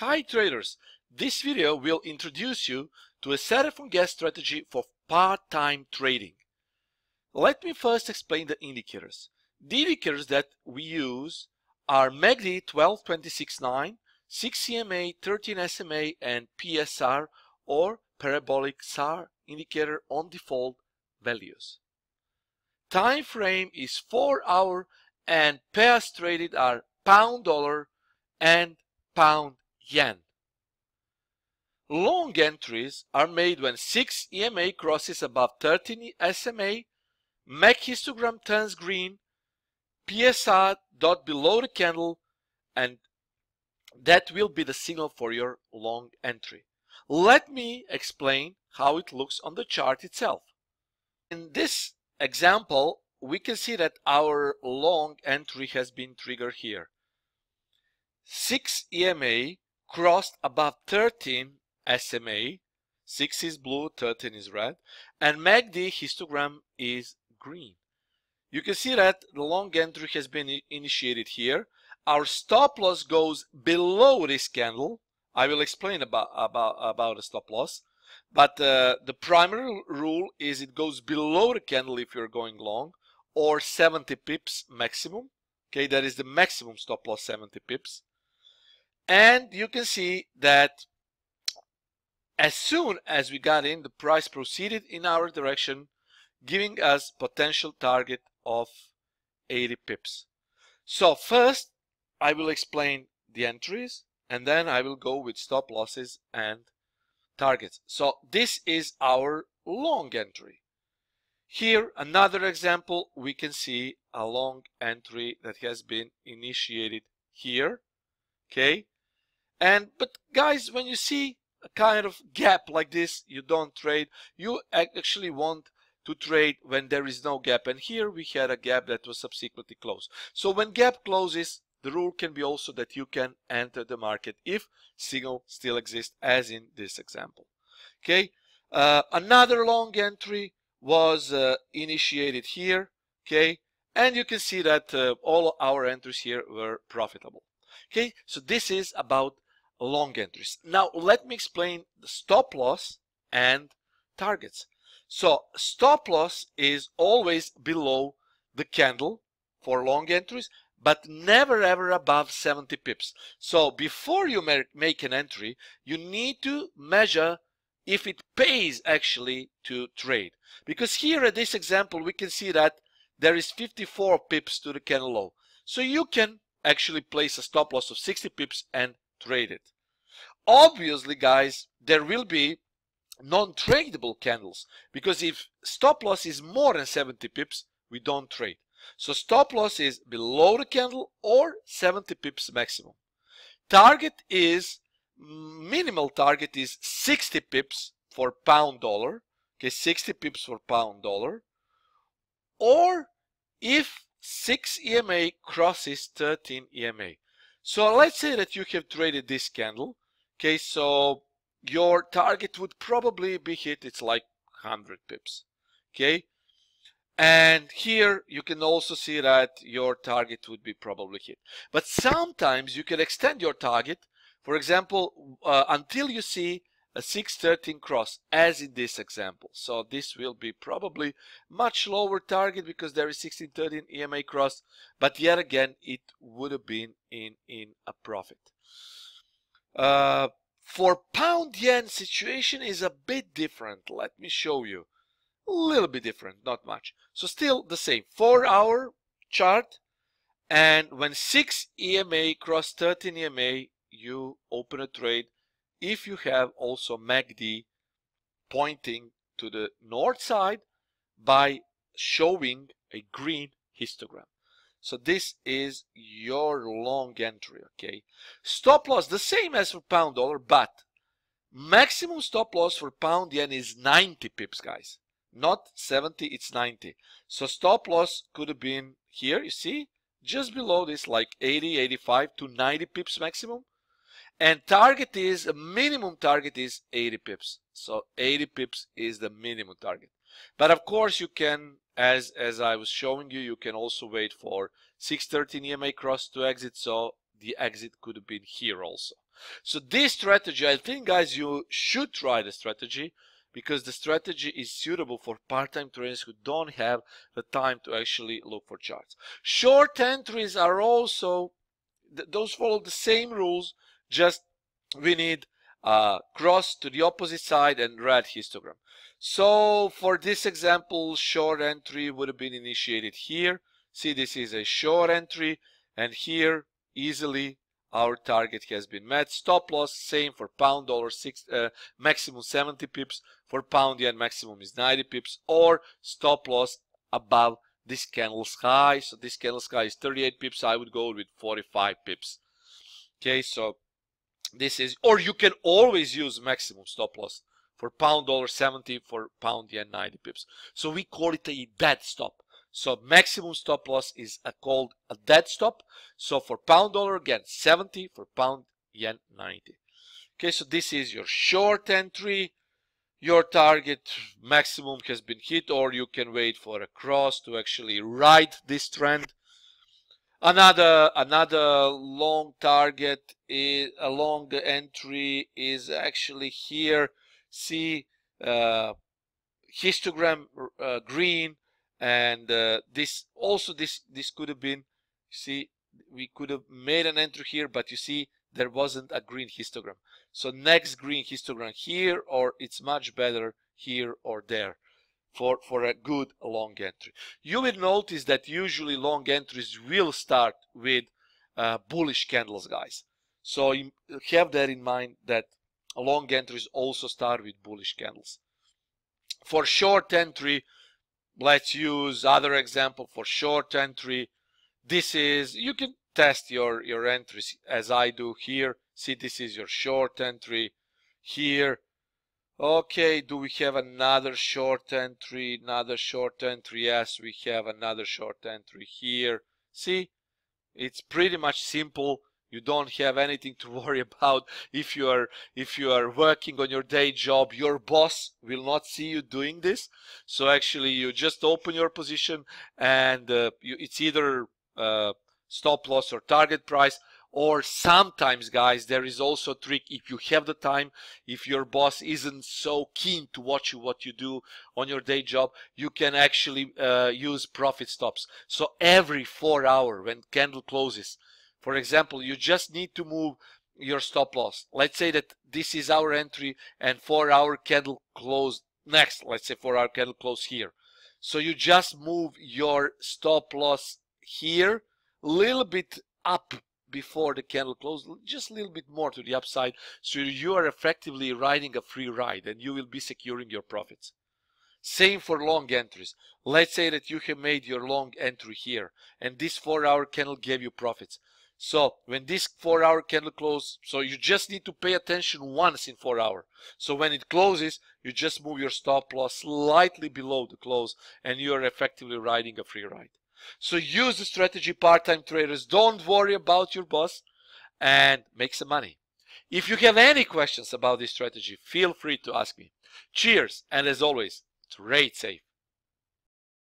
Hi traders, this video will introduce you to a and guess strategy for part-time trading. Let me first explain the indicators. The indicators that we use are MACD 12269, 6 EMA, 13 SMA and PSR or parabolic SAR indicator on default values. Time frame is 4 hour and pairs traded are pound dollar and pound yen. Long entries are made when 6 EMA crosses above 13 SMA, MAC histogram turns green, PSR dot below the candle, and that will be the signal for your long entry. Let me explain how it looks on the chart itself. In this example, we can see that our long entry has been triggered here. 6 EMA crossed above 13 SMA, 6 is blue, 13 is red, and MACD histogram is green. You can see that the long entry has been initiated here. Our stop loss goes below this candle. I will explain about about about the stop loss. But uh, the primary rule is it goes below the candle if you're going long or 70 pips maximum. Okay, that is the maximum stop loss 70 pips. And you can see that as soon as we got in, the price proceeded in our direction, giving us potential target of 80 pips. So first, I will explain the entries, and then I will go with stop losses and targets. So this is our long entry. Here, another example, we can see a long entry that has been initiated here. Okay, and but guys, when you see a kind of gap like this, you don't trade. You actually want to trade when there is no gap. And here we had a gap that was subsequently closed. So when gap closes, the rule can be also that you can enter the market if signal still exists, as in this example. Okay. Uh, another long entry was uh, initiated here. Okay. And you can see that uh, all our entries here were profitable. Okay. So this is about long entries. Now let me explain the stop loss and targets. So stop loss is always below the candle for long entries, but never ever above 70 pips. So before you make an entry, you need to measure if it pays actually to trade. Because here at this example, we can see that there is 54 pips to the candle low. So you can actually place a stop loss of 60 pips and trade it. Obviously, guys, there will be non-tradable candles because if stop loss is more than 70 pips, we don't trade. So stop loss is below the candle or 70 pips maximum. Target is minimal target is 60 pips for pound dollar. Okay, 60 pips for pound dollar. Or if 6 EMA crosses 13 EMA. So let's say that you have traded this candle. Okay, so your target would probably be hit. It's like 100 pips. Okay. And here you can also see that your target would be probably hit. But sometimes you can extend your target, for example, uh, until you see a 613 cross as in this example. So this will be probably much lower target because there is 1613 EMA cross, but yet again it would have been in, in a profit. Uh, for pound yen situation is a bit different. Let me show you. A little bit different, not much. So still the same. 4 hour chart and when 6 EMA cross 13 EMA you open a trade if you have also MACD pointing to the north side by showing a green histogram. So this is your long entry, okay? Stop loss, the same as for pound dollar, but maximum stop loss for pound yen is 90 pips, guys. Not 70, it's 90. So stop loss could have been here, you see? Just below this, like 80, 85 to 90 pips maximum and target is minimum target is 80 pips. So 80 pips is the minimum target. But of course you can as as I was showing you you can also wait for 613 EMA cross to exit. So the exit could have been here also. So this strategy, I think guys, you should try the strategy because the strategy is suitable for part-time traders who don't have the time to actually look for charts. Short entries are also, those follow the same rules, just we need uh, cross to the opposite side and red histogram. So for this example, short entry would have been initiated here. See, this is a short entry and here easily our target has been met. Stop loss, same for pound dollar, six, uh, maximum 70 pips. For pound yen, maximum is 90 pips. Or stop loss above this candle's high. So this candle's high is 38 pips. I would go with 45 pips. Okay, so this is, or you can always use maximum stop loss for pound dollar 70 for pound yen 90 pips. So we call it a dead stop. So maximum stop loss is a called a dead stop. So for pound dollar again 70 for pound yen 90. Okay, so this is your short entry. Your target maximum has been hit or you can wait for a cross to actually ride this trend. Another another long target is a long entry is actually here. See uh, histogram uh, green and uh, this also this this could have been see we could have made an entry here but you see there wasn't a green histogram so next green histogram here or it's much better here or there for for a good long entry. You will notice that usually long entries will start with uh, bullish candles guys. So you have that in mind that long entries also start with bullish candles. For short entry let's use other example for short entry. This is you can test your your entries as I do here. See this is your short entry here okay do we have another short entry another short entry? Yes we have another short entry here. See it's pretty much simple. You don't have anything to worry about. If you are if you are working on your day job your boss will not see you doing this. So actually you just open your position and uh, you, it's either uh, stop loss or target price or sometimes guys there is also a trick if you have the time if your boss isn't so keen to watch you what you do on your day job you can actually uh, use profit stops so every four hour when candle closes for example, you just need to move your stop loss. Let's say that this is our entry and four hour candle close next, let's say four hour candle close here. So you just move your stop loss here, little bit up before the candle close, just a little bit more to the upside. So you are effectively riding a free ride and you will be securing your profits. Same for long entries. Let's say that you have made your long entry here and this four hour candle gave you profits. So when this four hour candle close, so you just need to pay attention once in four hour. So when it closes, you just move your stop loss slightly below the close and you are effectively riding a free ride. So use the strategy part-time traders. Don't worry about your boss and make some money. If you have any questions about this strategy, feel free to ask me. Cheers. And as always, trade safe.